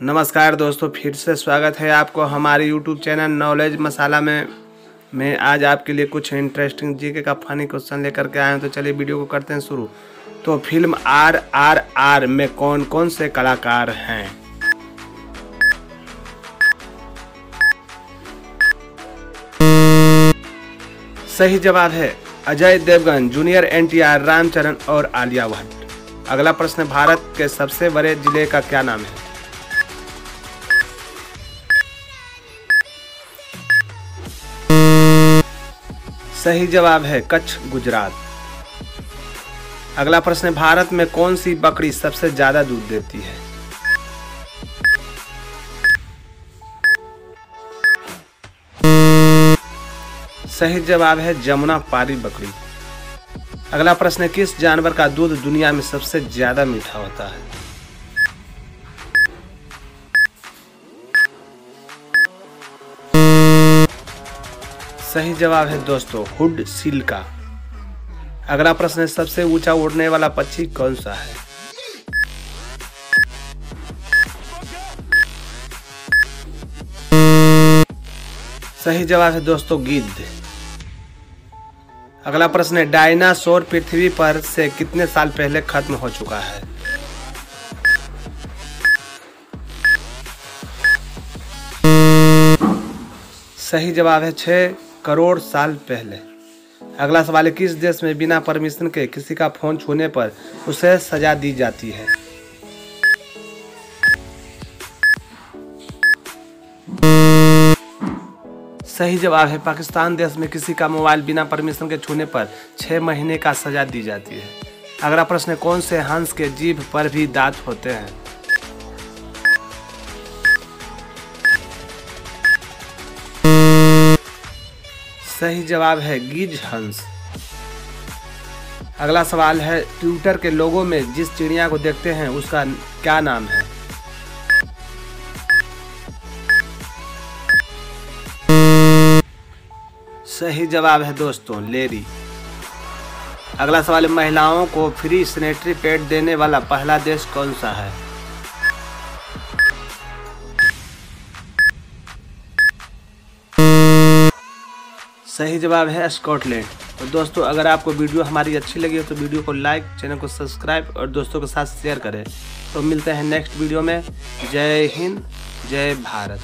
नमस्कार दोस्तों, फिर से स्वागत है आपको हमारे यूट्यूब चैनल नॉलेज मसाला में। मैं आज आपके लिए कुछ इंटरेस्टिंग जीके का फनी क्वेश्चन लेकर के आए हैं तो चलिए वीडियो को करते हैं शुरू। तो फ़िल्म आर आर आर में कौन कौन से कलाकार हैं? सही जवाब है अजय देवगन जूनियर एनटीआर रामचरण और आलिया भट्ट। अगला प्रश्न, भारत के सबसे बड़े ज़िले का क्या नाम है? सही जवाब है कच्छ, गुजरात। अगला प्रश्न, भारत में कौन सी बकरी सबसे ज़्यादा दूध देती है? सही जवाब है जमुना पारी बकरी। अगला प्रश्न, किस जानवर का दूध दुनिया में सबसे ज़्यादा मीठा होता है? सही जवाब है दोस्तों, हुड सील का। अगला प्रश्न है, सबसे ऊँचा उड़ने वाला पक्षी कौन सा है? सही जवाब है दोस्तों, गिद्ध। अगला प्रश्न है, डायनासोर पृथ्वी पर से कितने साल पहले खत्म हो चुका है? सही जवाब है छह। करोड़ साल पहले। अगला सवाल है किस देश में बिना परमिशन के किसी का फ़ोन छूने पर उसे सजा दी जाती है? सही जवाब है, पाकिस्तान देश में किसी का मोबाइल बिना परमिशन के छूने पर छह महीने का सजा दी जाती है। अगला प्रश्न, कौन से हंस के जीभ पर भी दांत होते हैं? सही जवाब है गिज हंस। अगला सवाल है, ट्विटर के लोगों में जिस चिड़िया को देखते हैं, उसका क्या नाम है? सही जवाब है दोस्तों लेरी अगला सवाल, महिलाओं को फ्री सैनिटरी पैड देने वाला पहला देश कौन सा है? सही जवाब है स्कॉटलैंड। तो दोस्तों, अगर आपको वीडियो हमारी अच्छी लगी हो तो वीडियो को लाइक, चैनल को सब्सक्राइब और दोस्तों के साथ शेयर करें। तो मिलते हैं नेक्स्ट वीडियो में। जय हिंद, जय भारत।